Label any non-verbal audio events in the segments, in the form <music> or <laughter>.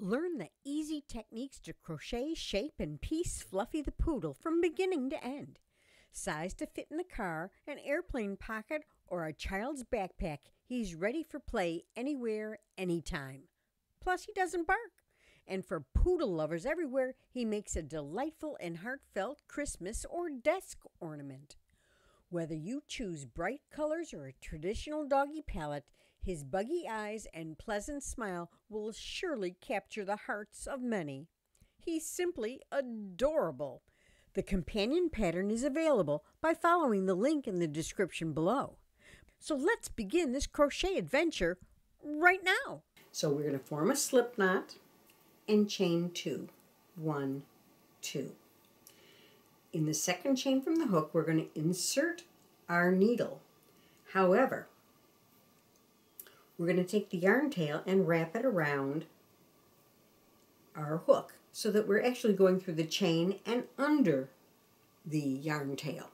Learn the easy techniques to crochet, shape, and piece Fluffy the Poodle from beginning to end. Size to fit in the car, an airplane pocket, or a child's backpack, he's ready for play anywhere, anytime. Plus, he doesn't bark. And for poodle lovers everywhere, he makes a delightful and heartfelt Christmas or desk ornament. Whether you choose bright colors or a traditional doggy palette, his buggy eyes and pleasant smile will surely capture the hearts of many. He's simply adorable. The companion pattern is available by following the link in the description below. So let's begin this crochet adventure right now. So we're going to form a slip knot and chain two. One, two. In the second chain from the hook, we're going to insert our needle. However, we're going to take the yarn tail and wrap it around our hook so that we're actually going through the chain and under the yarn tail.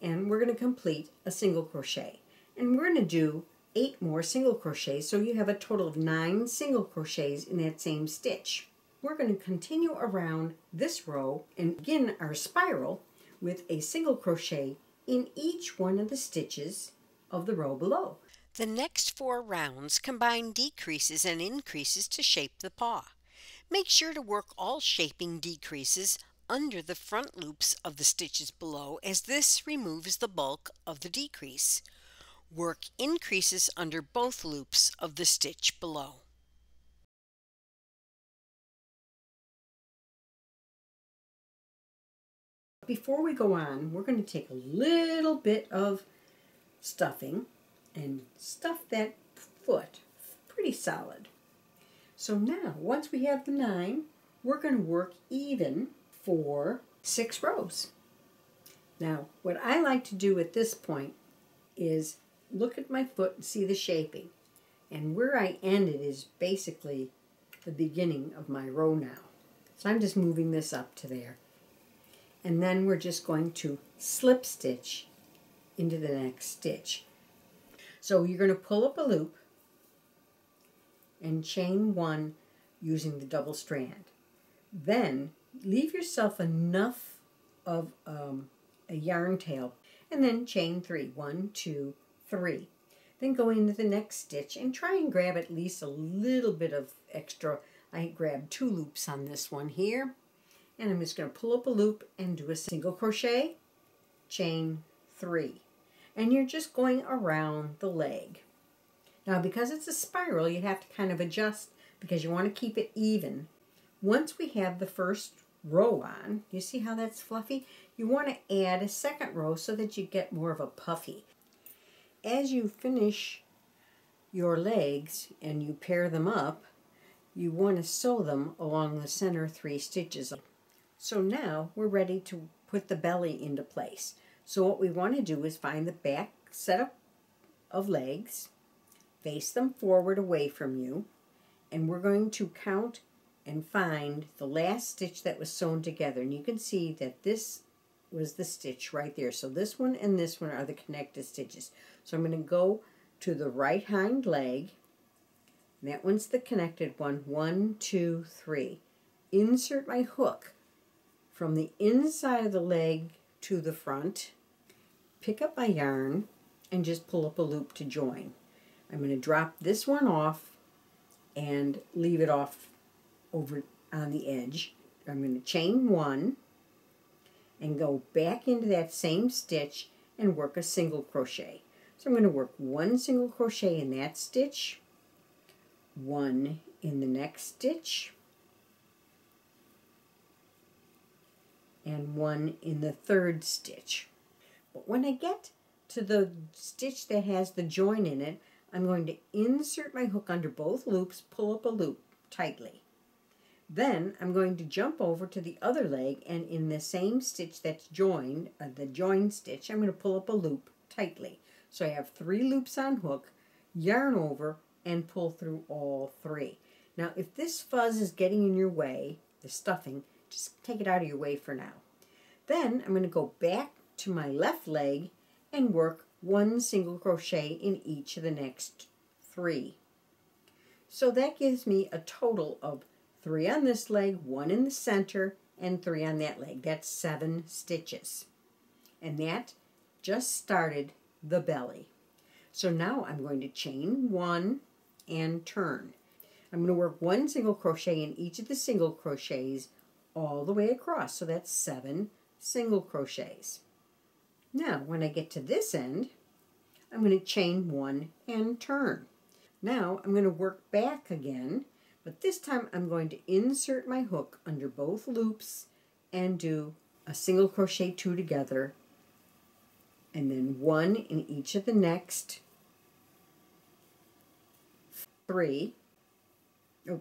And we're going to complete a single crochet. And we're going to do eight more single crochets so you have a total of nine single crochets in that same stitch we're going to continue around this row and begin our spiral with a single crochet in each one of the stitches of the row below. The next four rounds combine decreases and increases to shape the paw. Make sure to work all shaping decreases under the front loops of the stitches below as this removes the bulk of the decrease. Work increases under both loops of the stitch below. Before we go on, we're going to take a little bit of stuffing and stuff that foot pretty solid. So now, once we have the nine, we're going to work even for six rows. Now, what I like to do at this point is look at my foot and see the shaping. And where I ended is basically the beginning of my row now. So I'm just moving this up to there and then we're just going to slip stitch into the next stitch. So you're going to pull up a loop and chain one using the double strand. Then leave yourself enough of um, a yarn tail and then chain three. One, two, three. Then go into the next stitch and try and grab at least a little bit of extra. I grabbed two loops on this one here and I'm just going to pull up a loop and do a single crochet, chain three. And you're just going around the leg. Now because it's a spiral, you have to kind of adjust because you want to keep it even. Once we have the first row on, you see how that's fluffy? You want to add a second row so that you get more of a puffy. As you finish your legs and you pair them up, you want to sew them along the center three stitches. So now we're ready to put the belly into place. So what we want to do is find the back set of legs, face them forward away from you, and we're going to count and find the last stitch that was sewn together. And you can see that this was the stitch right there. So this one and this one are the connected stitches. So I'm going to go to the right hind leg. that one's the connected one. One, two, three. Insert my hook from the inside of the leg to the front, pick up my yarn, and just pull up a loop to join. I'm going to drop this one off and leave it off over on the edge. I'm going to chain one and go back into that same stitch and work a single crochet. So I'm going to work one single crochet in that stitch, one in the next stitch, and one in the third stitch. But when I get to the stitch that has the join in it, I'm going to insert my hook under both loops, pull up a loop tightly. Then I'm going to jump over to the other leg and in the same stitch that's joined, uh, the join stitch, I'm going to pull up a loop tightly. So I have three loops on hook, yarn over, and pull through all three. Now if this fuzz is getting in your way, the stuffing, just take it out of your way for now. Then I'm going to go back to my left leg and work one single crochet in each of the next three. So that gives me a total of three on this leg, one in the center, and three on that leg. That's seven stitches. And that just started the belly. So now I'm going to chain one and turn. I'm going to work one single crochet in each of the single crochets all the way across. So that's seven single crochets. Now, when I get to this end, I'm going to chain one and turn. Now, I'm going to work back again, but this time I'm going to insert my hook under both loops and do a single crochet two together and then one in each of the next three, oh,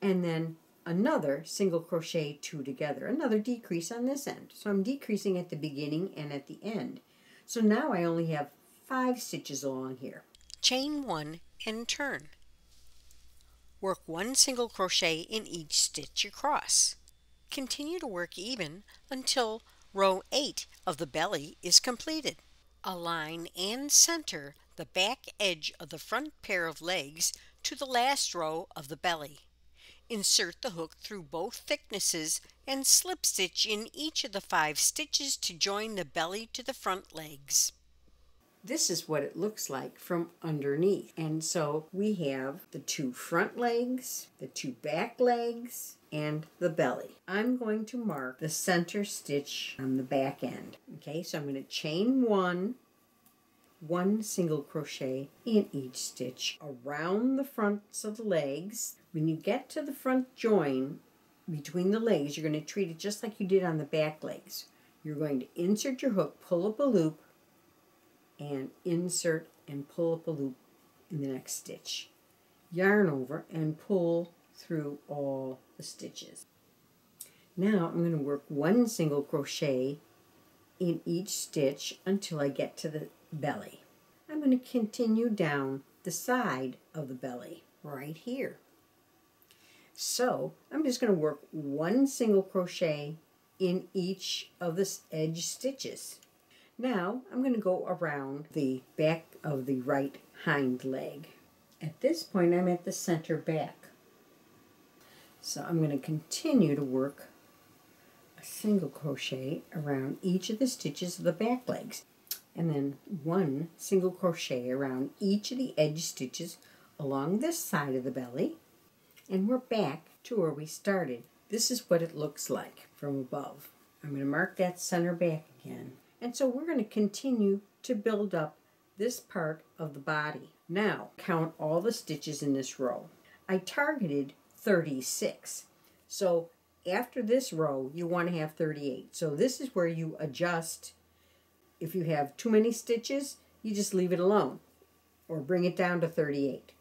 and then another single crochet two together another decrease on this end. So I'm decreasing at the beginning and at the end. So now I only have five stitches along here. Chain one and turn. Work one single crochet in each stitch across continue to work even until row 8 of the belly is completed. Align and center the back edge of the front pair of legs to the last row of the belly. Insert the hook through both thicknesses and slip stitch in each of the five stitches to join the belly to the front legs. This is what it looks like from underneath. And so we have the two front legs, the two back legs, and the belly. I'm going to mark the center stitch on the back end. Okay, so I'm going to chain one, one single crochet in each stitch around the fronts of the legs. When you get to the front join between the legs, you're going to treat it just like you did on the back legs. You're going to insert your hook, pull up a loop, and insert and pull up a loop in the next stitch. Yarn over and pull through all the stitches. Now I'm going to work one single crochet in each stitch until I get to the belly. I'm going to continue down the side of the belly right here. So I'm just going to work one single crochet in each of the edge stitches. Now I'm going to go around the back of the right hind leg. At this point I'm at the center back. So I'm going to continue to work a single crochet around each of the stitches of the back legs and then one single crochet around each of the edge stitches along this side of the belly and we're back to where we started. This is what it looks like from above. I'm going to mark that center back again. And so we're going to continue to build up this part of the body. Now, count all the stitches in this row. I targeted 36. So after this row, you want to have 38. So this is where you adjust. If you have too many stitches, you just leave it alone or bring it down to 38.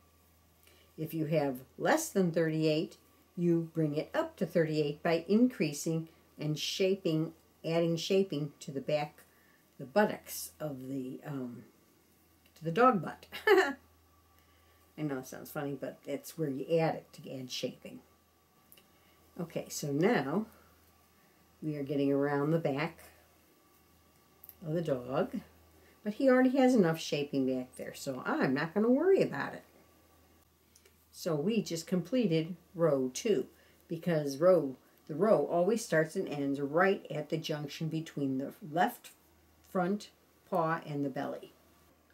If you have less than 38, you bring it up to 38 by increasing and shaping, adding shaping to the back, the buttocks of the, um, to the dog butt. <laughs> I know it sounds funny, but that's where you add it to add shaping. Okay, so now we are getting around the back of the dog, but he already has enough shaping back there, so I'm not going to worry about it. So we just completed row two because row the row always starts and ends right at the junction between the left front paw and the belly.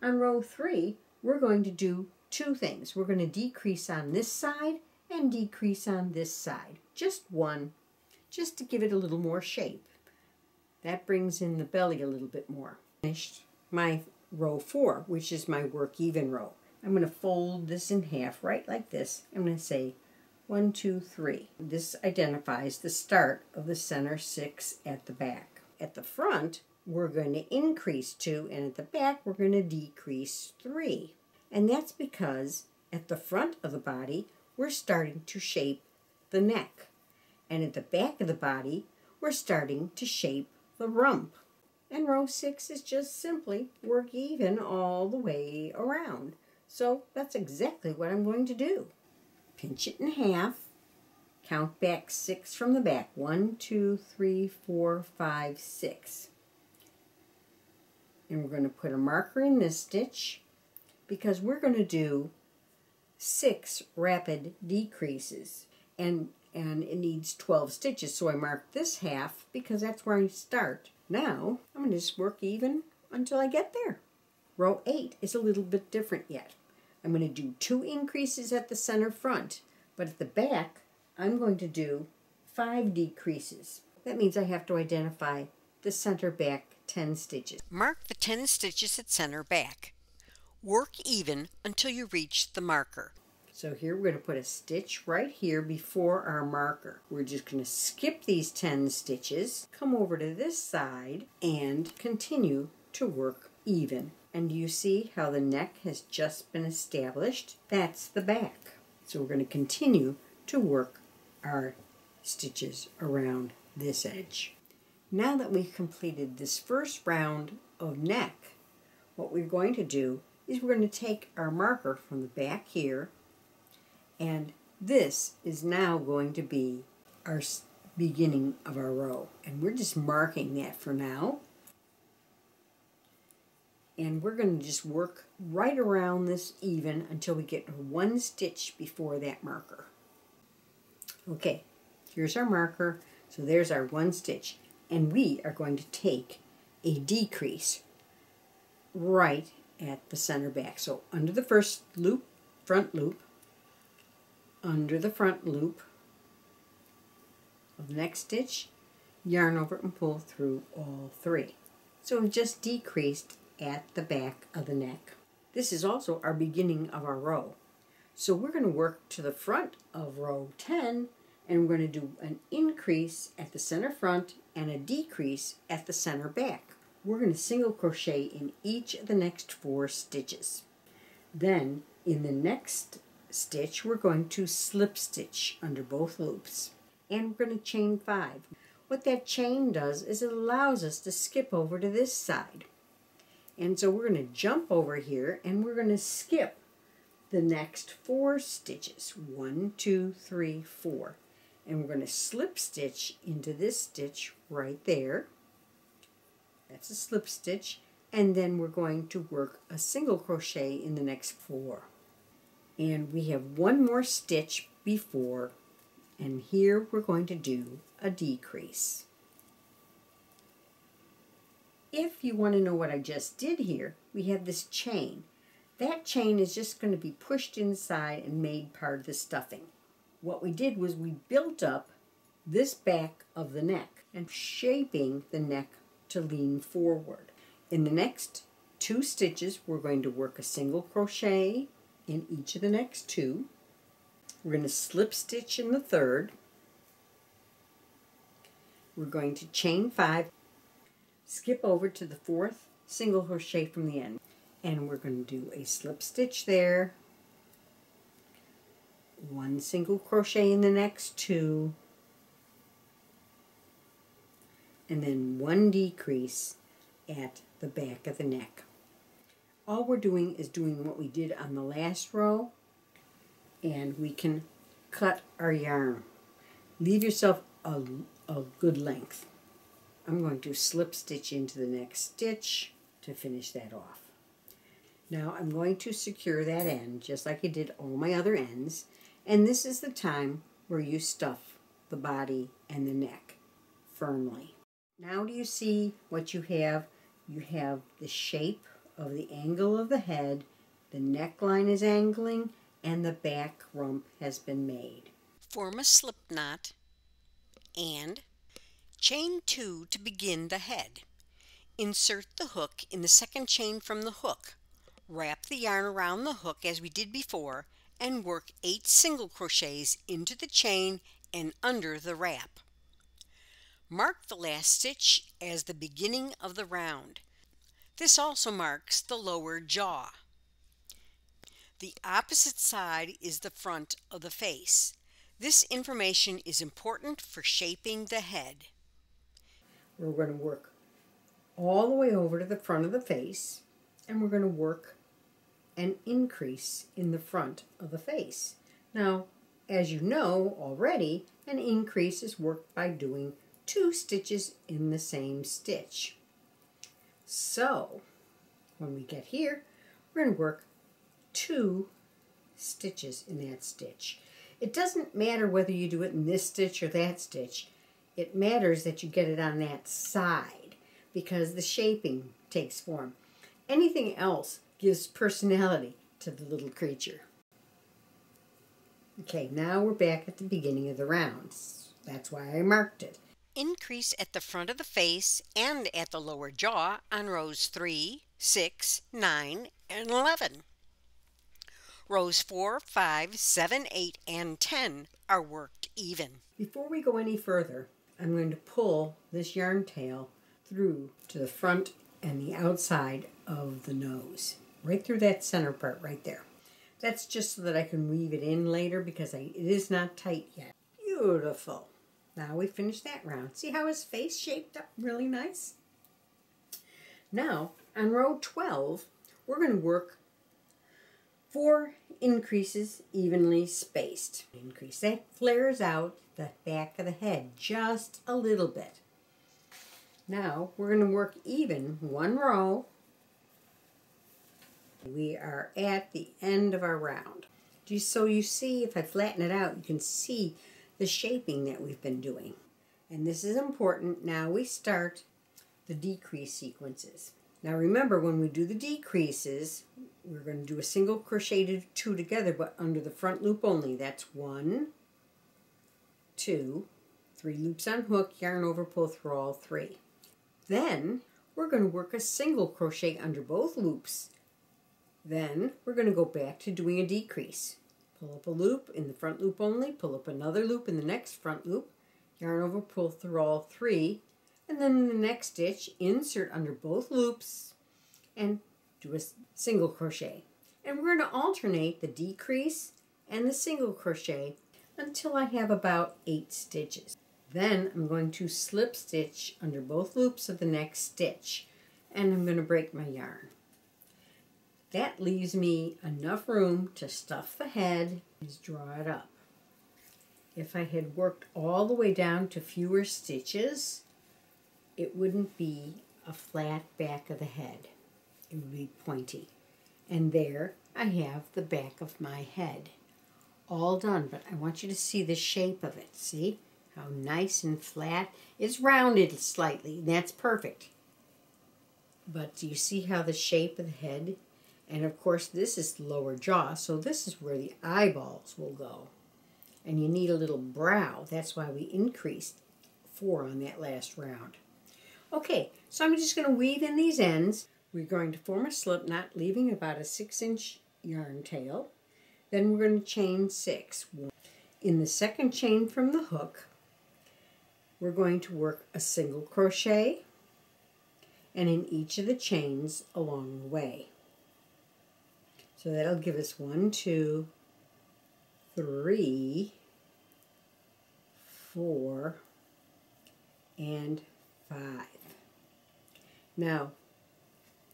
On row three, we're going to do two things. We're going to decrease on this side and decrease on this side. Just one, just to give it a little more shape. That brings in the belly a little bit more. Finished my row four, which is my work even row. I'm going to fold this in half right like this. I'm going to say one, two, three. This identifies the start of the center six at the back. At the front, we're going to increase two, and at the back, we're going to decrease three. And that's because at the front of the body, we're starting to shape the neck. And at the back of the body, we're starting to shape the rump. And row six is just simply work even all the way around. So that's exactly what I'm going to do. Pinch it in half. Count back six from the back. One, two, three, four, five, six. And we're going to put a marker in this stitch because we're going to do six rapid decreases and and it needs 12 stitches so I marked this half because that's where I start. Now I'm going to just work even until I get there. Row 8 is a little bit different yet. I'm going to do two increases at the center front but at the back I'm going to do five decreases. That means I have to identify the center back 10 stitches. Mark the 10 stitches at center back. Work even until you reach the marker. So here we're going to put a stitch right here before our marker. We're just going to skip these 10 stitches, come over to this side, and continue to work even. And you see how the neck has just been established? That's the back. So we're going to continue to work our stitches around this edge. Now that we've completed this first round of neck, what we're going to do is we're going to take our marker from the back here and this is now going to be our beginning of our row and we're just marking that for now and we're going to just work right around this even until we get one stitch before that marker. Okay, here's our marker. So there's our one stitch. And we are going to take a decrease right at the center back. So under the first loop, front loop, under the front loop of the next stitch, yarn over and pull through all three. So we've just decreased at the back of the neck. This is also our beginning of our row. So we're going to work to the front of row 10 and we're going to do an increase at the center front and a decrease at the center back. We're going to single crochet in each of the next four stitches. Then in the next stitch we're going to slip stitch under both loops and we're going to chain five. What that chain does is it allows us to skip over to this side. And so we're going to jump over here and we're going to skip the next four stitches. One, two, three, four. And we're going to slip stitch into this stitch right there. That's a slip stitch. And then we're going to work a single crochet in the next four. And we have one more stitch before, and here we're going to do a decrease. If you want to know what I just did here, we have this chain. That chain is just going to be pushed inside and made part of the stuffing. What we did was we built up this back of the neck and shaping the neck to lean forward. In the next two stitches, we're going to work a single crochet in each of the next two. We're going to slip stitch in the third. We're going to chain five skip over to the fourth single crochet from the end. And we're going to do a slip stitch there. One single crochet in the next two. And then one decrease at the back of the neck. All we're doing is doing what we did on the last row. And we can cut our yarn. Leave yourself a, a good length I'm going to slip stitch into the next stitch to finish that off. Now I'm going to secure that end just like I did all my other ends and this is the time where you stuff the body and the neck firmly. Now do you see what you have? You have the shape of the angle of the head, the neckline is angling, and the back rump has been made. Form a slip knot and Chain 2 to begin the head. Insert the hook in the second chain from the hook. Wrap the yarn around the hook as we did before and work 8 single crochets into the chain and under the wrap. Mark the last stitch as the beginning of the round. This also marks the lower jaw. The opposite side is the front of the face. This information is important for shaping the head. We're going to work all the way over to the front of the face and we're going to work an increase in the front of the face. Now, as you know already, an increase is worked by doing two stitches in the same stitch. So, when we get here, we're going to work two stitches in that stitch. It doesn't matter whether you do it in this stitch or that stitch. It matters that you get it on that side because the shaping takes form. Anything else gives personality to the little creature. Okay, now we're back at the beginning of the rounds. That's why I marked it. Increase at the front of the face and at the lower jaw on rows 3, 6, 9, and 11. Rows 4, 5, 7, 8, and 10 are worked even. Before we go any further, I'm going to pull this yarn tail through to the front and the outside of the nose, right through that center part right there. That's just so that I can weave it in later because I, it is not tight yet. Beautiful. Now we finished that round. See how his face shaped up really nice? Now, on row 12, we're going to work four increases evenly spaced. Increase that flares out the back of the head just a little bit. Now we're going to work even one row. We are at the end of our round. Just so you see, if I flatten it out, you can see the shaping that we've been doing. And this is important. Now we start the decrease sequences. Now remember, when we do the decreases, we're going to do a single crocheted two together, but under the front loop only. That's one, two, three loops on hook, yarn over, pull through all three. Then we're going to work a single crochet under both loops. Then we're going to go back to doing a decrease. Pull up a loop in the front loop only, pull up another loop in the next front loop, yarn over, pull through all three, and then in the next stitch, insert under both loops and do a single crochet. And we're going to alternate the decrease and the single crochet until I have about eight stitches. Then I'm going to slip stitch under both loops of the next stitch and I'm going to break my yarn. That leaves me enough room to stuff the head and draw it up. If I had worked all the way down to fewer stitches, it wouldn't be a flat back of the head. It would be pointy. And there I have the back of my head. All done, but I want you to see the shape of it. See how nice and flat? It's rounded slightly, that's perfect. But do you see how the shape of the head? And of course this is the lower jaw, so this is where the eyeballs will go. And you need a little brow. That's why we increased four on that last round. Okay, so I'm just going to weave in these ends. We're going to form a slip knot, leaving about a six inch yarn tail. Then we're going to chain six. In the second chain from the hook, we're going to work a single crochet and in each of the chains along the way. So that'll give us one, two, three, four, and five. Now,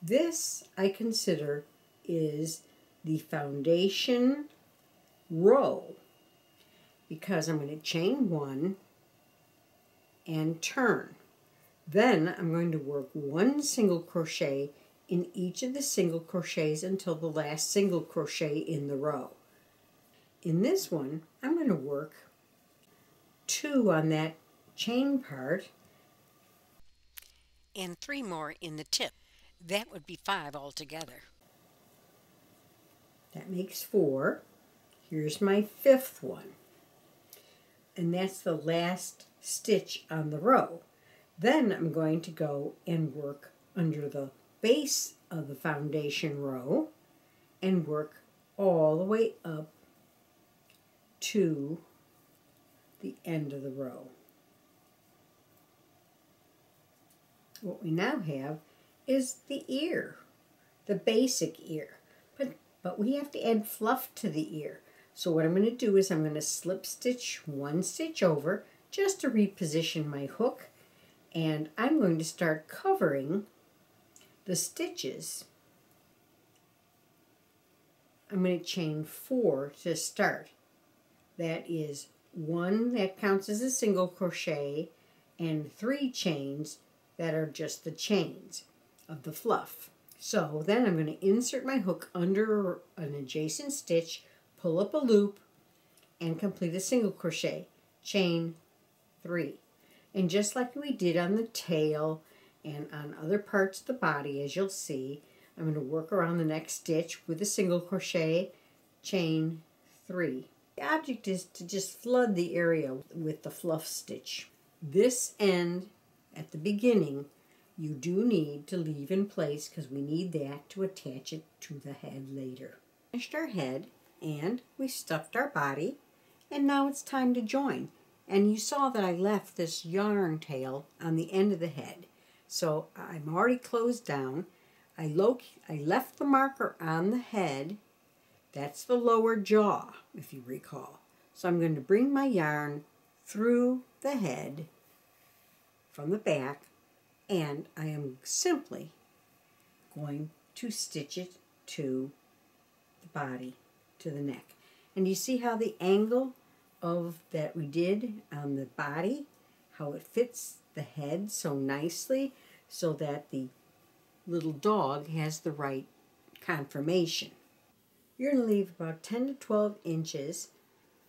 this I consider is the foundation row because I'm going to chain one and turn. Then I'm going to work one single crochet in each of the single crochets until the last single crochet in the row. In this one, I'm going to work two on that chain part and three more in the tip. That would be five altogether. That makes four. Here's my fifth one. And that's the last stitch on the row. Then I'm going to go and work under the base of the foundation row and work all the way up to the end of the row. What we now have is the ear, the basic ear. But, we have to add fluff to the ear. So what I'm going to do is I'm going to slip stitch one stitch over just to reposition my hook. And I'm going to start covering the stitches. I'm going to chain four to start. That is one that counts as a single crochet and three chains that are just the chains of the fluff. So then I'm going to insert my hook under an adjacent stitch, pull up a loop, and complete a single crochet. Chain three. And just like we did on the tail and on other parts of the body, as you'll see, I'm going to work around the next stitch with a single crochet, chain three. The object is to just flood the area with the fluff stitch. This end at the beginning you do need to leave in place because we need that to attach it to the head later. Finished our head and we stuffed our body and now it's time to join. And you saw that I left this yarn tail on the end of the head. So I'm already closed down. I, I left the marker on the head. That's the lower jaw, if you recall. So I'm going to bring my yarn through the head from the back and I am simply going to stitch it to the body, to the neck. And you see how the angle of that we did on the body, how it fits the head so nicely so that the little dog has the right conformation. You're going to leave about 10 to 12 inches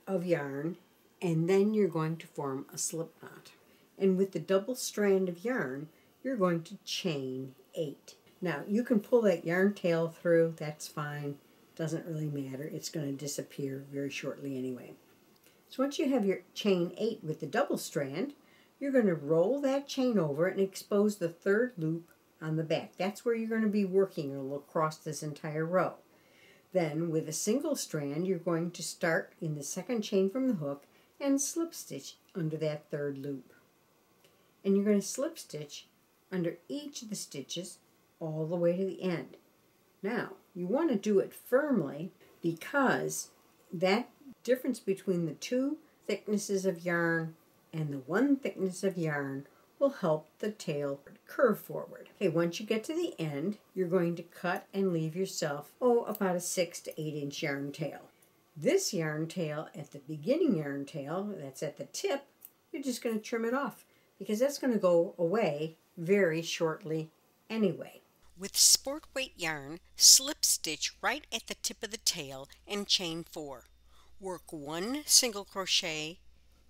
of yarn and then you're going to form a slip knot. And with the double strand of yarn, you're going to chain eight. Now, you can pull that yarn tail through, that's fine. Doesn't really matter. It's going to disappear very shortly anyway. So once you have your chain eight with the double strand, you're going to roll that chain over and expose the third loop on the back. That's where you're going to be working across this entire row. Then with a single strand, you're going to start in the second chain from the hook and slip stitch under that third loop. And you're going to slip stitch under each of the stitches all the way to the end. Now, you want to do it firmly because that difference between the two thicknesses of yarn and the one thickness of yarn will help the tail curve forward. Okay, once you get to the end, you're going to cut and leave yourself, oh, about a six to eight inch yarn tail. This yarn tail at the beginning yarn tail, that's at the tip, you're just going to trim it off because that's going to go away very shortly anyway. With sport weight yarn, slip stitch right at the tip of the tail and chain 4. Work one single crochet,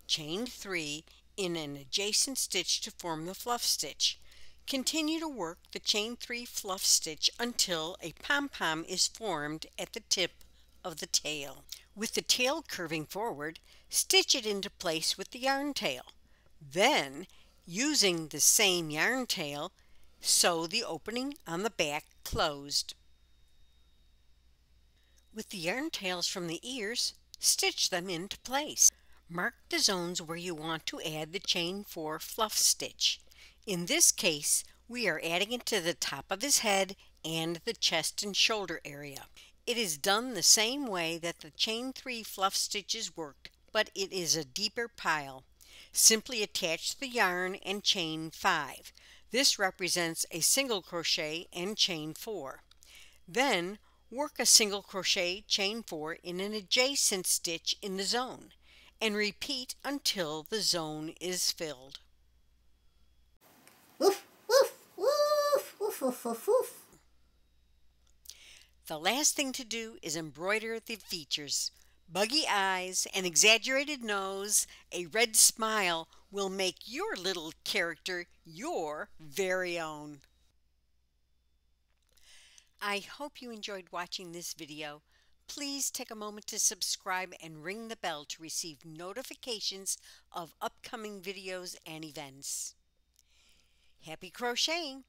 chain 3 in an adjacent stitch to form the fluff stitch. Continue to work the chain 3 fluff stitch until a pom-pom is formed at the tip of the tail. With the tail curving forward, stitch it into place with the yarn tail. Then Using the same yarn tail, sew the opening on the back closed. With the yarn tails from the ears, stitch them into place. Mark the zones where you want to add the chain 4 fluff stitch. In this case, we are adding it to the top of his head and the chest and shoulder area. It is done the same way that the chain 3 fluff stitches worked, but it is a deeper pile. Simply attach the yarn and chain 5. This represents a single crochet and chain 4. Then work a single crochet chain 4 in an adjacent stitch in the zone and repeat until the zone is filled. Woof, woof, woof, woof, woof, woof, woof. The last thing to do is embroider the features. Buggy eyes, an exaggerated nose, a red smile will make your little character your very own. I hope you enjoyed watching this video. Please take a moment to subscribe and ring the bell to receive notifications of upcoming videos and events. Happy crocheting!